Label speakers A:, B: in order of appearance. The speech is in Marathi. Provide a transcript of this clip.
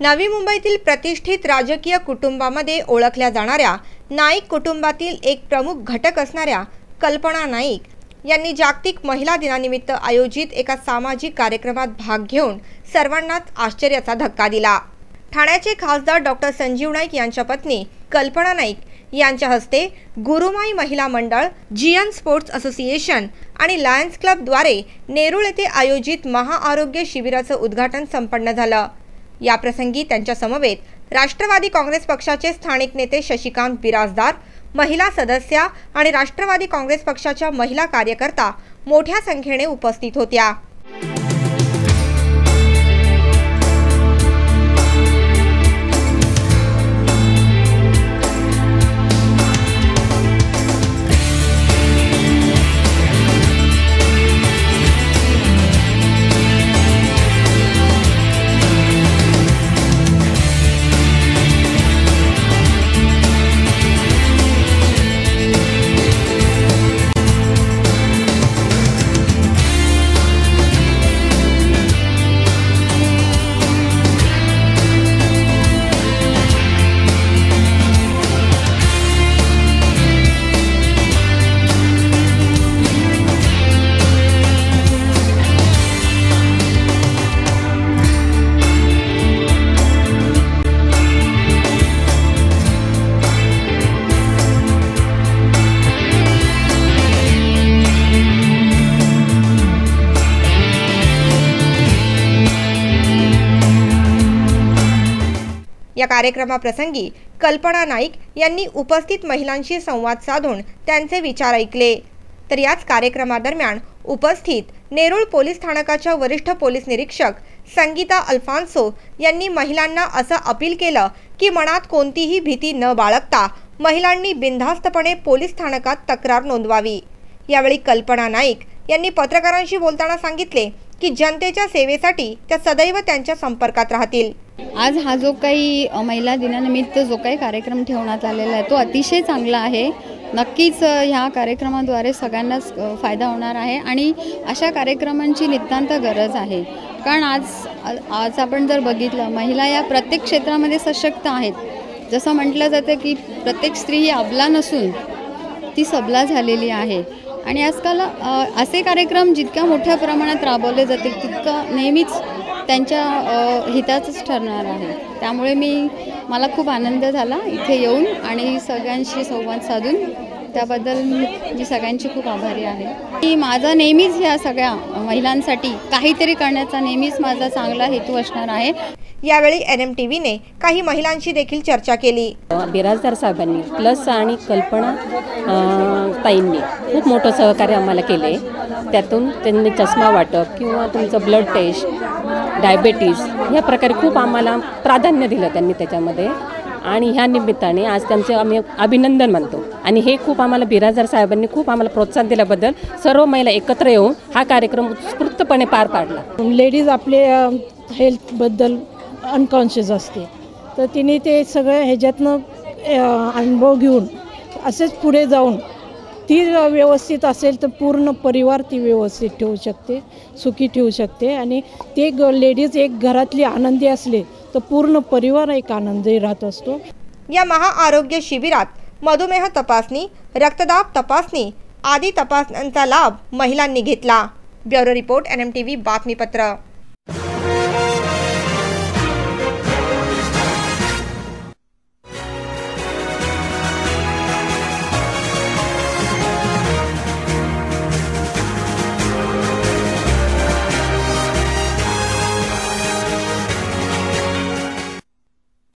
A: नवी मुंबईतील प्रतिष्ठित राजकीय कुटुंबामध्ये ओळखल्या जाणाऱ्या नाईक कुटुंबातील एक प्रमुख घटक असणाऱ्या कल्पना नाईक यांनी जागतिक महिला दिनानिमित्त आयोजित एका सामाजिक कार्यक्रमात भाग घेऊन सर्वांनाच आश्चर्याचा धक्का दिला. ठाण्याचे खासदार डॉक्टर संजीव नाईक यांच्या पत्नी कल्पना नाईक यांच्या हस्ते गुरुमाई महिला मंडळ जियन स्पोर्ट्स असोसिएशन आणि लायन्स क्लबद्वारे नेरूळ येथे आयोजित महाआरोग्य शिबिराचं उद्घाटन संपन्न झालं. याप्रसंगी त्यांच्या समवेत राष्ट्रवादी काँग्रेस पक्षाचे स्थानिक नेते शशिकांत बिराजदार महिला सदस्या आणि राष्ट्रवादी काँग्रेस पक्षाच्या महिला कार्यकर्ता मोठ्या संख्येने उपस्थित होत्या. या कार्यक्रमाप्रसंगी कल्पना नाईक यांनी उपस्थित महिलांशी संवाद साधून त्यांचे विचार ऐकले. तर याच कार्यक्रमादरम्यान उपस्थित नेरूळ पोलीस स्थानकाच्या वरिष्ठ पोलीस निरीक्षक संगीता अल्फान्सो यांनी महिलांना असं अपील केलं की मनात कोणतीही भीती न बाळगता महिलांनी बिनधास्तपणे पोलीस स्थानकात तक्रार नोंदवावी. यावेळी कल्पना नाईक यांनी पत्रकारांशी बोलताना सांगितले की जनतेच्या सेवेसाठी त्या सदैव त्यांच्या संपर्कात राहतील.
B: आज हा जो काही महिला दिनानिमित्त जो काही कार्यक्रम ठेवण्यात आलेला आहे तो अतिशय चांगला आहे. नक्कीच ह्या कार्यक्रमाद्वारे सगळ्यांनाच फायदा होणार आहे आणि अशा कार्यक्रमांची नितांत गरज आहे. कारण आज आज आपण जर बघितलं महिला या प्रत्येक क्षेत्रामध्ये सशक्त आहेत. जसं म्हटलं जातं की प्रत्येक स्त्री ही अबला नसून ती सबला झालेली आहे. आणि आजकाल असे कार्यक्रम जितक्या मोठ्या प्रमाणात राबवले जातील तितकं नेहमीच त्यांच्या हिताचंच ठरणार आहे. त्यामुळे मी मला खूप आनंद झाला इथे येऊन आणि सगळ्यांशी संवाद साधून. त्याबद्दल मी सगळ्यांची खूप आभारी आहे. की माझा नेहमीच ह्या सगळ्या महिलांसाठी काहीतरी करण्याचा नेहमीच माझा चांगला हेतू असणार आहे.
A: यावेळी एन एम टी व्हीने काही महिलांशी देखील चर्चा केली.
C: बिराजदार साहेबांनी प्लस आणि कल्पना ताईंनी खूप मोठं सहकार्य आम्हाला केले. त्यातून त्यांनी चष्मा वाटप किंवा तुमचं ब्लड टेस्ट डायबेटीस ह्या प्रकारे खूप आम्हाला प्राधान्य दिलं त्यांनी त्याच्यामध्ये. आणि ह्या निमित्ताने आज त्यांचे आम्ही अभिनंदन मानतो. आणि हे खूप आम्हाला बिराजदार साहेबांनी खूप आम्हाला प्रोत्साहन दिल्याबद्दल सर्व महिला एकत्र येऊन हा कार्यक्रम उत्स्फूर्तपणे पार पाडला.
D: लेडीज आपले हेल्थबद्दल अनकॉन्शियस असते. तर तिने ते सगळं ह्याच्यातनं अनुभव घेऊन असेच पुढे जाऊन ती व्यवस्थित असेल तर पूर्ण परिवार ती व्यवस्थित ठेवू शकते सुखी ठेवू शकते. आणि ते ग लेडीज एक घरातली आनंदी असले तर पूर्ण परिवार एक आनंदी राहत असतो.
A: या महाआरोग्य शिबिरात मधुमेह तपासणी रक्तदाब तपासणी आदी तपासण्यांचा लाभ महिलांनी घेतला. Bureau report N M T V बातमीपत्र.